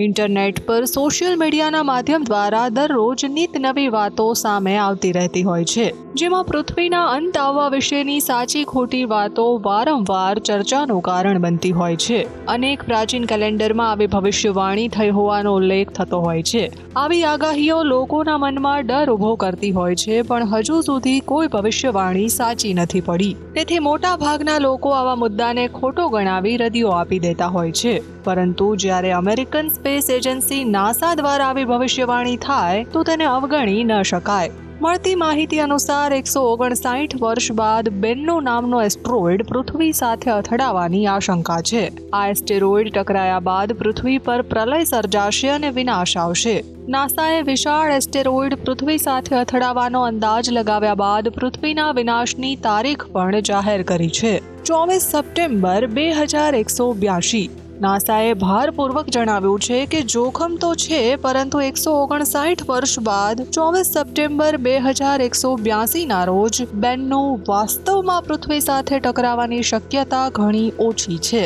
Internet પર social મીડિયાના માધ્યમ દ્વારા દરરોજ નીત નવી વાતો સામે આવતી રહેતી હોય છે. જેમાં પૃથ્વીના અંત આવવા વિશેની સાચી ખોટી વાતો વારંવાર ચર્ચાનું કારણ બનતી હોય છે. અનેક પ્રાચીન કેલેન્ડરમાં આવી ભવિષ્યવાણી થઈ હોવાનો ઉલ્લેખ થતો હોય છે. આવી આગાહીઓ લોકોના મનમાં ડર ઊભો કરતી હોય છે, પણ હજુ સુધી કોઈ ભવિષ્યવાણી સાચી નથી પડી. તેથી મોટા ભાગના લોકો આવા મુદ્દાને ખોટો ગણાવી રદિયો આપી દેતા હોય છે. પરંતુ જ્યારે અમેરિકન સ્પેસ એજન્સી નાસા દ્વારા આવી ભવિષ્યવાણી થાય તો તેને અવગણી ન શકાય. મળતી માહિતી અનુસાર એકસો ઓગણસાઠ વર્ષ બાદ બેન્નો નામનો એસ્ટ્રોઇડ પૃથ્વી સાથે અથડાવાની આશંકા છે. આ એસ્ટેરોઇડ ટકરાયા બાદ પૃથ્વી પર પ્રલય સર્જાશે અને વિનાશ આવશે. નાસાએ વિશાળ એસ્ટેરોઇડ પૃથ્વી સાથે અથડાવાનો અંદાજ લગાવ્યા બાદ પૃથ્વીના વિનાશની તારીખ પણ જાહેર કરી છે. ચોવીસ સપ્ટેમ્બર બે હજાર એકસો બ્યાસી નાસાએ ભારપૂર્વક જણાવ્યું છે કે જોખમ તો છે, પરંતુ એકસો ઓગણસાઠ વર્ષ બાદ ચોવીસ સપ્ટેમ્બર બે હજાર એકસો બ્યાસીના રોજ બેનનું વાસ્તવમાં પૃથ્વી સાથે ટકરાવાની શક્યતા ઘણી ઓછી છે.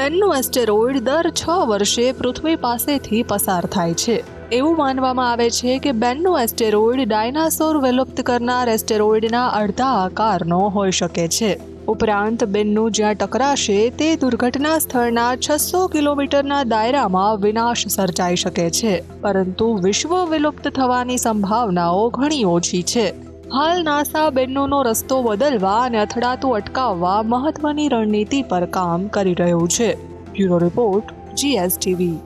બેનનું એસ્ટેરોઇડ દર છ વર્ષે પૃથ્વી પાસેથી પસાર થાય છે. એવું માનવામાં આવે છે કે બેનનું એસ્ટેરોઇડ ડાયનાસોર વિલુપ્ત કરનાર એસ્ટેરોઇડના અડધા આકારનો હોઈ શકે છે. ઉપરાંત બેનનું જ્યાં ટકરાશે તે દુર્ઘટના સ્થળના છસો કિલોમીટરના દાયરામાં વિનાશ સર્જાઈ શકે છે. પરંતુ વિશ્વ વિલુપ્ત થવાની સંભાવનાઓ ઘણી ઓછી છે. હાલ નાસા બેન્નુનો રસ્તો બદલવા અને અથડાતું અટકાવવા મહત્વની રણનીતિ પર કામ કરી રહ્યું છે. Bureau report, GSTV.